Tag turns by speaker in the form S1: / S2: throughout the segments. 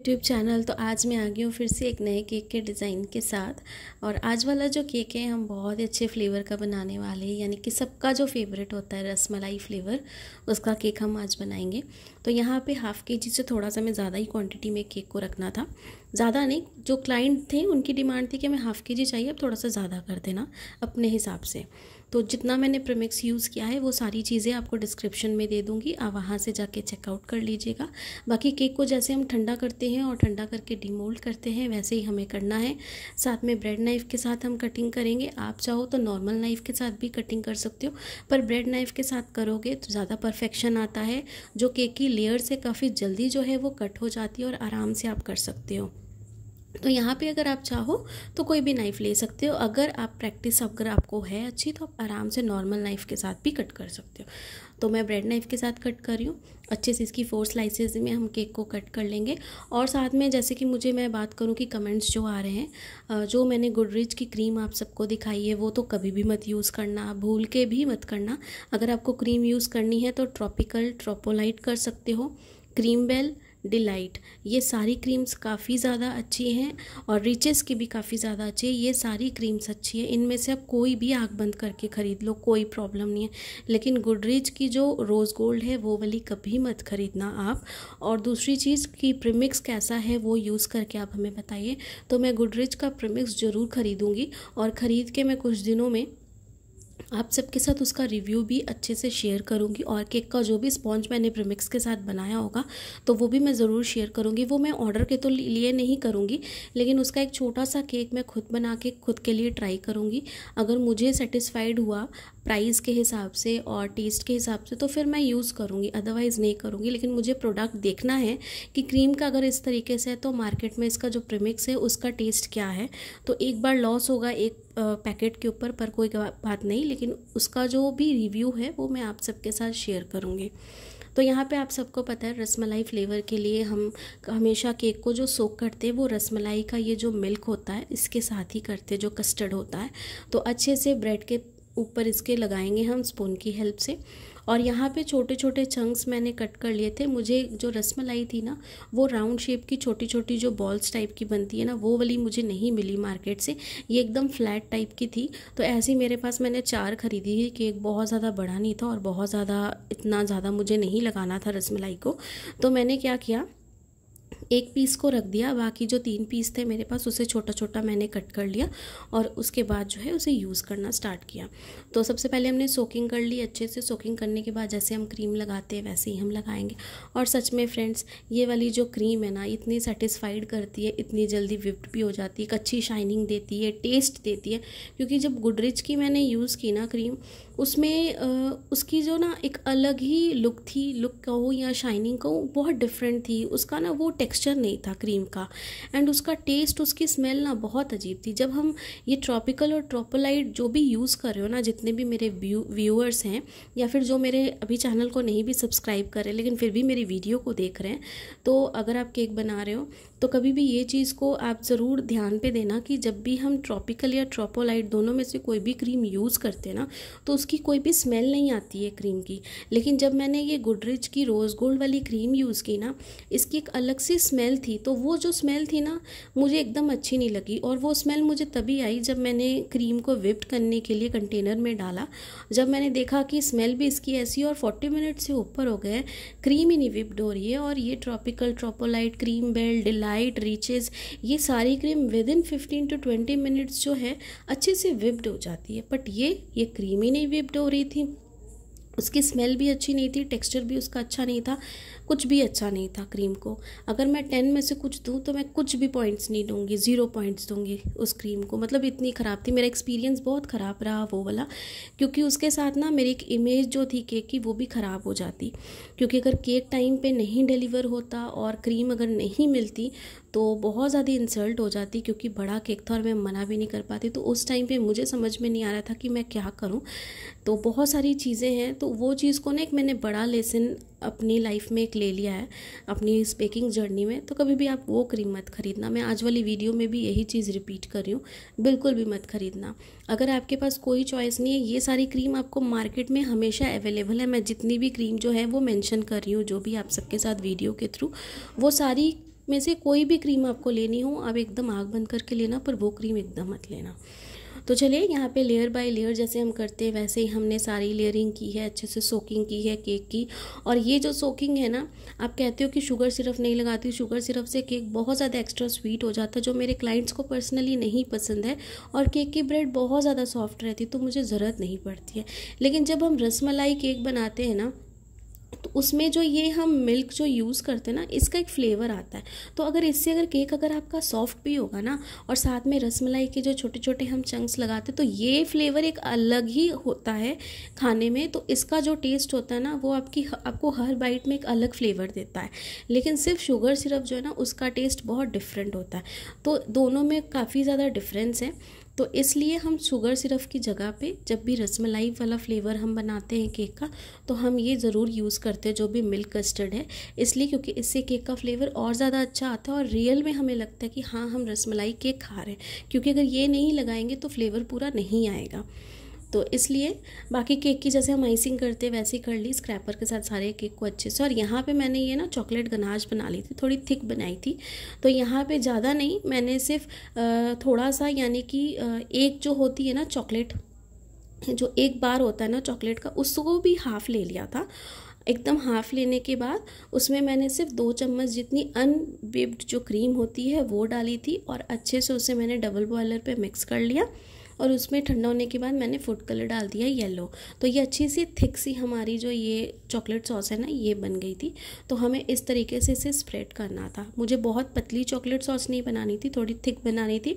S1: YouTube channel तो आज मैं आ गई हूँ फिर से एक नए केक के डिज़ाइन के साथ। और आज वाला जो केक है, हम बहुत ही अच्छे फ्लेवर का बनाने वाले हैं, यानी कि सबका जो फेवरेट होता है, रसमलाई फ्लेवर उसका केक हम आज बनाएँगे। तो यहाँ पे हाफ़ के जी से थोड़ा सा मैं ज़्यादा ही क्वांटिटी में केक को रखना था। ज़्यादा नहीं, जो क्लाइंट थे, उनकी डिमांड थी कि हमें हाफ़ के जी चाहिए, अब थोड़ा सा ज़्यादा कर देना अपने हिसाब से। तो जितना मैंने प्रीमिक्स यूज़ किया है, वो सारी चीज़ें आपको डिस्क्रिप्शन में दे दूँगी। आप वहाँ से जाके चेकआउट कर लीजिएगा। बाकी केक को जैसे हम ठंडा करते हैं और ठंडा करके डिमोल्ड करते हैं, वैसे ही हमें करना है। साथ में ब्रेड नाइफ़ के साथ हम कटिंग करेंगे। आप चाहो तो नॉर्मल नाइफ़ के साथ भी कटिंग कर सकते हो, पर ब्रेड नाइफ़ के साथ करोगे तो ज़्यादा परफेक्शन आता है, जो केक की लेयर से काफ़ी जल्दी जो है वो कट हो जाती है और आराम से आप कर सकते हो। तो यहाँ पे अगर आप चाहो तो कोई भी नाइफ़ ले सकते हो। अगर आप प्रैक्टिस अगर आपको है अच्छी तो आप आराम से नॉर्मल नाइफ़ के साथ भी कट कर सकते हो। तो मैं ब्रेड नाइफ़ के साथ कट कर रही हूँ। अच्छे से इसकी फोर स्लाइसेस में हम केक को कट कर लेंगे। और साथ में जैसे कि मुझे मैं बात करूँ कि कमेंट्स जो आ रहे हैं जो मैंने गुडरिच की क्रीम आप सबको दिखाई है, वो तो कभी भी मत यूज़ करना, भूल के भी मत करना। अगर आपको क्रीम यूज़ करनी है तो ट्रॉपिकल ट्रोपोलाइट कर सकते हो। Cream bell delight. ये सारी क्रीम्स काफ़ी ज़्यादा अच्छी हैं और रिचेस की भी काफ़ी ज़्यादा अच्छी है। ये सारी क्रीम्स अच्छी है। इनमें से आप कोई भी आँख बंद करके ख़रीद लो, कोई प्रॉब्लम नहीं है। लेकिन गुडरिच की जो रोज़ गोल्ड है, वो वाली कभी मत ख़रीदना आप। और दूसरी चीज़ की प्रीमिक्स कैसा है, वो यूज़ करके आप हमें बताइए। तो मैं गुडरिच का प्रीमिक्स ज़रूर ख़रीदूँगी और ख़रीद के मैं कुछ दिनों में आप सबके साथ उसका रिव्यू भी अच्छे से शेयर करूँगी और केक का जो भी स्पॉन्ज मैंने प्रीमिक्स के साथ बनाया होगा तो वो भी मैं ज़रूर शेयर करूँगी। वो मैं ऑर्डर के तो लिए नहीं करूँगी, लेकिन उसका एक छोटा सा केक मैं खुद बना के, खुद के लिए ट्राई करूँगी। अगर मुझे सेटिस्फाइड हुआ प्राइस के हिसाब से और टेस्ट के हिसाब से तो फिर मैं यूज़ करूँगी अदरवाइज़ नहीं करूँगी। लेकिन मुझे प्रोडक्ट देखना है कि क्रीम का अगर इस तरीके से है तो मार्केट में इसका जो प्रीमिक्स है, उसका टेस्ट क्या है। तो एक बार लॉस होगा, एक पैकेट के ऊपर पर कोई बात नहीं, लेकिन उसका जो भी रिव्यू है, वो मैं आप सबके साथ शेयर करूँगी। तो यहाँ पे आप सबको पता है, रसमलाई फ्लेवर के लिए हम हमेशा केक को जो सोक करते हैं, वो रसमलाई का ये जो मिल्क होता है, इसके साथ ही करते जो कस्टर्ड होता है। तो अच्छे से ब्रेड के ऊपर इसके लगाएँगे हम स्पून की हेल्प से। और यहाँ पे छोटे छोटे चंक्स मैंने कट कर लिए थे। मुझे जो रसमलाई थी ना, वो राउंड शेप की छोटी छोटी जो बॉल्स टाइप की बनती है ना, वो वाली मुझे नहीं मिली मार्केट से। ये एकदम फ्लैट टाइप की थी। तो ऐसी मेरे पास मैंने चार खरीदी थी केक बहुत ज़्यादा बड़ा नहीं था और बहुत ज़्यादा, इतना ज़्यादा मुझे नहीं लगाना था रसमलाई को। तो मैंने क्या किया एक पीस को रख दिया, बाकी जो तीन पीस थे मेरे पास, उसे छोटा छोटा मैंने कट कर लिया और उसके बाद जो है उसे यूज़ करना स्टार्ट किया। तो सबसे पहले हमने सोकिंग कर ली, अच्छे से सोकिंग करने के बाद जैसे हम क्रीम लगाते हैं, वैसे ही हम लगाएँगे। और सच में फ्रेंड्स ये वाली जो क्रीम है ना, इतनी सेटिस्फाइड करती है, इतनी जल्दी विप्ड भी हो जाती है, एक अच्छी शाइनिंग देती है टेस्ट देती है। क्योंकि जब गुडरिच की मैंने यूज़ की ना क्रीम उसमें उसकी जो ना एक अलग ही लुक थी लुक कहो या शाइनिंग कहो, बहुत डिफरेंट थी। उसका ना वो टेक्सचर नहीं था क्रीम का। एंड उसका टेस्ट, उसकी स्मेल ना बहुत अजीब थी। जब हम ये ट्रॉपिकल और ट्रोपोलाइट जो भी यूज़ कर रहे हो ना, जितने भी मेरे व्यूअर्स हैं, या फिर जो मेरे अभी चैनल को नहीं भी सब्सक्राइब कर रहे, लेकिन फिर भी मेरी वीडियो को देख रहे हैं तो अगर आप केक बना रहे हो तो कभी भी ये चीज़ को आप ज़रूर ध्यान पे देना कि जब भी हम ट्रॉपिकल या ट्रोपोलाइट दोनों में से कोई भी क्रीम यूज़ करते हैं ना तो उसकी कोई भी स्मेल नहीं आती है क्रीम की। लेकिन जब मैंने ये गुडरिच की रोज़ गोल्ड वाली क्रीम यूज़ की ना, इसकी एक अलग सी स्मेल थी तो वो जो स्मेल थी ना, मुझे एकदम अच्छी नहीं लगी। और वो स्मेल मुझे तभी आई जब मैंने क्रीम को विप्ड करने के लिए कंटेनर में डाला। जब मैंने देखा कि स्मेल भी इसकी ऐसी और फोर्टी मिनट से ऊपर हो गए क्रीम ही नहीं विप्ड हो रही है। और ये tropical Tropolite cream bell delight reaches ये सारी cream within fifteen to twenty minutes जो है, अच्छे से विप्ड हो जाती है। बट ये ये क्रीम ही नहीं विप्ड हो रही थी। उसकी स्मेल भी अच्छी नहीं थी टेक्सचर भी उसका अच्छा नहीं था, कुछ भी अच्छा नहीं था क्रीम को। अगर मैं टेन में से कुछ दूँ तो मैं कुछ भी पॉइंट्स नहीं दूँगी ज़ीरो पॉइंट्स दूँगी उस क्रीम को। मतलब इतनी ख़राब थी, मेरा एक्सपीरियंस बहुत ख़राब रहा वो वाला, क्योंकि उसके साथ ना मेरी एक इमेज जो थी केक की, वो भी ख़राब हो जाती। क्योंकि अगर केक टाइम पर नहीं डिलीवर होता और क्रीम अगर नहीं मिलती तो बहुत ज़्यादा इंसल्ट हो जाती, क्योंकि बड़ा केक था और मैं मना भी नहीं कर पाती। तो उस टाइम पे मुझे समझ में नहीं आ रहा था कि मैं क्या करूँ। तो बहुत सारी चीज़ें हैं तो वो चीज़ को ना एक मैंने बड़ा लेसन अपनी लाइफ में एक ले लिया है, अपनी इस बेकिंग जर्नी में। तो कभी भी आप वो क्रीम मत ख़रीदना। मैं आज वाली वीडियो में भी यही चीज़ रिपीट कर रही हूँ, बिल्कुल भी मत ख़रीदना। अगर आपके पास कोई चॉइस नहीं है, ये सारी क्रीम आपको मार्केट में हमेशा अवेलेबल है। मैं जितनी भी क्रीम जो है, वो मैंशन कर रही हूँ, जो भी आप सबके साथ वीडियो के थ्रू वो सारी में से कोई भी क्रीम आपको लेनी हो, आप एकदम आग बंद करके लेना, पर वो क्रीम एकदम मत लेना। तो चलिए यहाँ पे लेयर बाय लेयर जैसे हम करते हैं, वैसे ही हमने सारी लेयरिंग की है, अच्छे से सोकिंग की है केक की। और ये जो सोकिंग है ना, आप कहते हो कि शुगर सिरप नहीं लगाती शुगर सिरप से केक बहुत ज़्यादा एक्स्ट्रा स्वीट हो जाता है, जो मेरे क्लाइंट्स को पर्सनली नहीं पसंद है। और केक की ब्रेड बहुत ज़्यादा सॉफ्ट रहती तो मुझे ज़रूरत नहीं पड़ती है। लेकिन जब हम रसमलाई केक बनाते हैं ना तो उसमें जो ये हम मिल्क जो यूज़ करते हैं ना, इसका एक फ्लेवर आता है। तो अगर इससे अगर केक अगर आपका सॉफ्ट भी होगा ना, और साथ में रसमलाई के जो छोटे छोटे हम चंक्स लगाते तो ये फ्लेवर एक अलग ही होता है खाने में। तो इसका जो टेस्ट होता है ना, वो आपकी आपको हर बाइट में एक अलग फ्लेवर देता है। लेकिन सिर्फ़ शुगर सिरप जो है ना, उसका टेस्ट बहुत डिफरेंट होता है। तो दोनों में काफ़ी ज़्यादा डिफरेंस है। तो इसलिए हम शुगर सिरप की जगह पे जब भी रसमलाई वाला फ्लेवर हम बनाते हैं केक का तो हम ये ज़रूर यूज़ करते हैं जो भी मिल्क कस्टर्ड है। इसलिए क्योंकि इससे केक का फ्लेवर और ज़्यादा अच्छा आता है और रियल में हमें लगता है कि हाँ हम रसमलाई केक खा रहे हैं। क्योंकि अगर ये नहीं लगाएँगे तो फ्लेवर पूरा नहीं आएगा। तो इसलिए बाकी केक की जैसे हम आइसिंग करते हैं, वैसे ही कर ली स्क्रैपर के साथ सारे केक को अच्छे से। और यहाँ पे मैंने ये ना चॉकलेट गनाज बना ली थी, थोड़ी थिक बनाई थी। तो यहाँ पे ज़्यादा नहीं, मैंने सिर्फ़ थोड़ा सा यानी कि एक जो होती है ना चॉकलेट जो एक बार होता है ना चॉकलेट का, उसको भी हाफ़ ले लिया था। एकदम हाफ़ लेने के बाद उसमें मैंने सिर्फ़ दो चम्मच जितनी अनबिब्ड जो क्रीम होती है, वो डाली थी और अच्छे से उसे मैंने डबल बॉयलर पे मिक्स कर लिया। और उसमें ठंडा होने के बाद मैंने फ़ूड कलर डाल दिया येलो तो ये अच्छी सी थिक सी हमारी जो ये चॉकलेट सॉस है ना, ये बन गई थी। तो हमें इस तरीके से इसे स्प्रेड करना था। मुझे बहुत पतली चॉकलेट सॉस नहीं बनानी थी, थोड़ी थिक बनानी थी।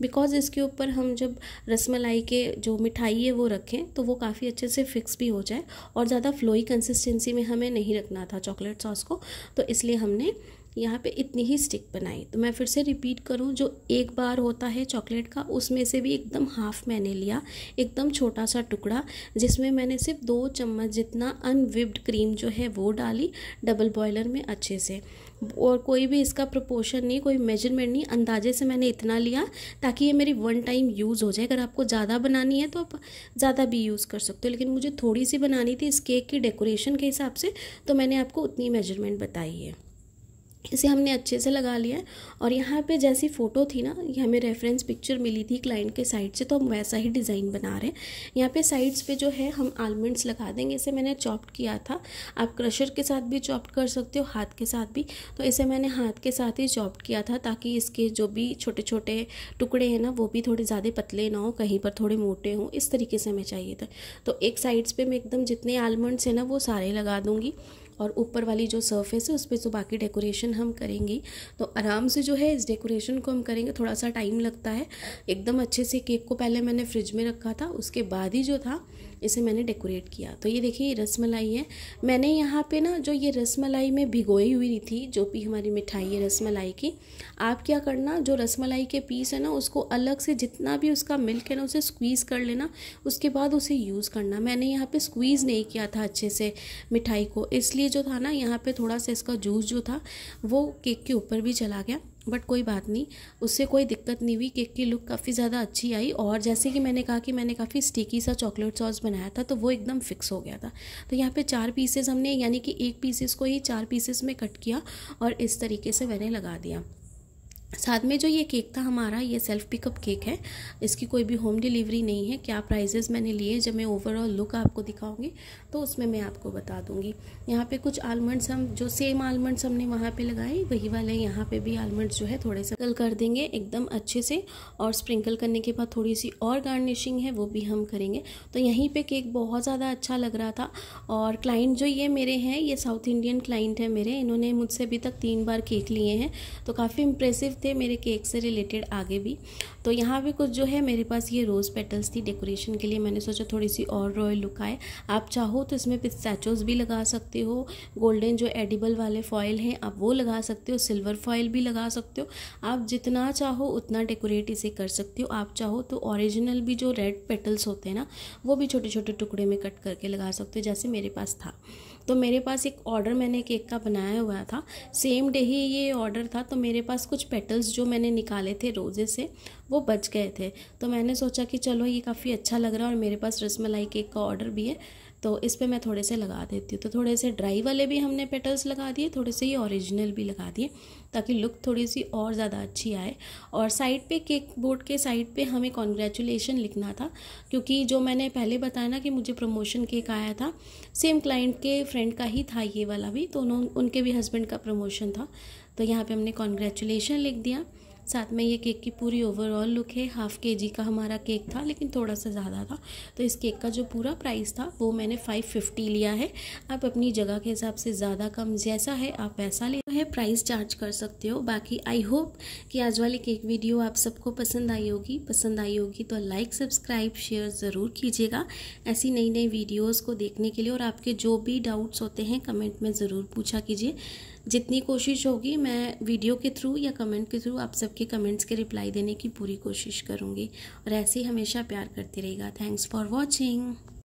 S1: बिकॉज़ इसके ऊपर हम जब रसमलाई के जो मिठाई है वो रखें तो वो काफ़ी अच्छे से फिक्स भी हो जाए और ज़्यादा फ्लोई कंसिस्टेंसी में हमें नहीं रखना था चॉकलेट सॉस को। तो इसलिए हमने यहाँ पे इतनी ही स्टिक बनाई। तो मैं फिर से रिपीट करूँ, जो एक बार होता है चॉकलेट का, उसमें से भी एकदम हाफ़ मैंने लिया, एकदम छोटा सा टुकड़ा, जिसमें मैंने सिर्फ़ दो चम्मच जितना अनविप्ड क्रीम जो है वो डाली डबल बॉयलर में अच्छे से। और कोई भी इसका प्रपोर्शन नहीं, कोई मेज़रमेंट नहीं, अंदाजे से मैंने इतना लिया, ताकि ये मेरी वन टाइम यूज़ हो जाए। अगर आपको ज़्यादा बनानी है तो आप ज़्यादा भी यूज़ कर सकते हो, लेकिन मुझे थोड़ी सी बनानी थी इस केक की डेकोरेशन के हिसाब से तो मैंने आपको उतनी मेज़रमेंट बताई है। इसे हमने अच्छे से लगा लिया है। और यहाँ पे जैसी फ़ोटो थी ना, ये हमें रेफरेंस पिक्चर मिली थी क्लाइंट के साइड से तो हम वैसा ही डिज़ाइन बना रहे हैं। यहाँ पे साइड्स पे जो है, हम आलमंड्स लगा देंगे। इसे मैंने चॉप्ड किया था। आप क्रशर के साथ भी चॉप्ड कर सकते हो, हाथ के साथ भी। तो इसे मैंने हाथ के साथ ही चॉप्ड किया था, ताकि इसके जो भी छोटे छोटे टुकड़े हैं ना, वो भी थोड़े ज़्यादा पतले ना हो, कहीं पर थोड़े मोटे हों। इस तरीके से हमें चाहिए था। तो एक साइड्स पर मैं एकदम जितने आलमंड्स हैं ना, वो सारे लगा दूँगी। और ऊपर वाली जो सरफेस है, उस पर जो बाकी डेकोरेशन हम करेंगे। तो आराम से जो है, इस डेकोरेशन को हम करेंगे। थोड़ा सा टाइम लगता है। एकदम अच्छे से केक को पहले मैंने फ्रिज में रखा था, उसके बाद ही जो था इसे मैंने डेकोरेट किया। तो ये देखिए, ये रसमलाई है। मैंने यहाँ पे ना, जो ये रसमलाई में भिगोई हुई थी, जो भी हमारी मिठाई है रसमलाई की, आप क्या करना, जो रसमलाई के पीस है ना, उसको अलग से जितना भी उसका मिल्क है ना, उसे स्क्वीज़ कर लेना, उसके बाद उसे यूज़ करना। मैंने यहाँ पर स्क्वीज़ नहीं किया था अच्छे से मिठाई को। इसलिए जो था ना, यहाँ पर थोड़ा सा इसका जूस जो था, वो केक के ऊपर भी चला गया। बट कोई बात नहीं। उससे कोई दिक्कत नहीं हुई। केक की लुक काफ़ी ज़्यादा अच्छी आई और जैसे कि मैंने कहा कि मैंने काफ़ी स्टिकी सा चॉकलेट सॉस बनाया था तो वो एकदम फिक्स हो गया था। तो यहाँ पे चार पीसेस हमने, यानी कि एक पीसेस को ही चार पीसेस में कट किया और इस तरीके से मैंने लगा दिया। साथ में जो ये केक था हमारा, ये सेल्फ पिकअप केक है। इसकी कोई भी होम डिलीवरी नहीं है। क्या प्राइजेज़ मैंने लिए, जब मैं ओवरऑल लुक आपको दिखाऊँगी तो उसमें मैं आपको बता दूँगी। यहाँ पे कुछ आलमंड्स हम, जो सेम आलमंड्स हमने वहाँ पे लगाए, वही वाले यहाँ पे भी आलमंड्स जो है थोड़े से कल कर देंगे एकदम अच्छे से और स्प्रिंकल करने के बाद थोड़ी सी और गार्निशिंग है, वो भी हम करेंगे। तो यहीं पर केक बहुत ज़्यादा अच्छा लग रहा था और क्लाइंट जो ये मेरे हैं, ये साउथ इंडियन क्लाइंट है मेरे, इन्होंने मुझसे अभी तक तीन बार केक लिए हैं। तो काफ़ी इंप्रेसिव थे मेरे केक से रिलेटेड आगे भी। तो यहाँ भी कुछ जो है, मेरे पास ये रोज़ पेटल्स थी डेकोरेशन के लिए। मैंने सोचा थोड़ी सी और रॉयल लुक आए। आप चाहो तो इसमें पिस्टैचोज भी लगा सकते हो। गोल्डन जो एडिबल वाले फॉयल हैं, आप वो लगा सकते हो। सिल्वर फॉयल भी लगा सकते हो। आप जितना चाहो, उतना डेकोरेट इसे कर सकते हो। आप चाहो तो ओरिजिनल भी जो रेड पेटल्स होते हैं ना, वो भी छोटे छोटे टुकड़े में कट करके लगा सकते हो, जैसे मेरे पास था। तो मेरे पास एक ऑर्डर मैंने केक का बनाया हुआ था। सेम डे ही ये ऑर्डर था तो मेरे पास कुछ पेटल्स जो मैंने निकाले थे रोज़े से, वो बच गए थे। तो मैंने सोचा कि चलो ये काफ़ी अच्छा लग रहा है और मेरे पास रसमलाई केक का ऑर्डर भी है। तो इस पर मैं थोड़े से लगा देती हूँ। तो थोड़े से ड्राई वाले भी हमने पेटल्स लगा दिए, थोड़े से ये ओरिजिनल भी लगा दिए, ताकि लुक थोड़ी सी और ज़्यादा अच्छी आए। और साइड पे केक बोर्ड के साइड पे हमें कॉन्ग्रेचुलेशन लिखना था, क्योंकि जो मैंने पहले बताया ना कि मुझे प्रमोशन केक आया था सेम क्लाइंट के फ्रेंड का ही था ये वाला भी तो उन्होंने उनके भी हस्बैंड का प्रमोशन था। तो यहाँ पर हमने कॉन्ग्रेचुलेशन लिख दिया। साथ में ये केक की पूरी ओवरऑल लुक है। हाफ़ के जी का हमारा केक था, लेकिन थोड़ा सा ज़्यादा था। तो इस केक का जो पूरा प्राइस था, वो मैंने फ़ाइव फिफ्टी लिया है। आप अपनी जगह के हिसाब से ज़्यादा कम, जैसा है आप वैसा ले है। प्राइस चार्ज कर सकते हो। बाकी आई होप कि आज वाली केक वीडियो आप सबको पसंद आई होगी। पसंद आई होगी तो लाइक सब्सक्राइब शेयर ज़रूर कीजिएगा। ऐसी नई नई वीडियोज़ को देखने के लिए और आपके जो भी डाउट्स होते हैं कमेंट में ज़रूर पूछा कीजिए। जितनी कोशिश होगी मैं वीडियो के थ्रू या कमेंट के थ्रू आप सबके कमेंट्स के रिप्लाई देने की पूरी कोशिश करूँगी। और ऐसे ही हमेशा प्यार करते रहेगा थैंक्स फॉर वॉचिंग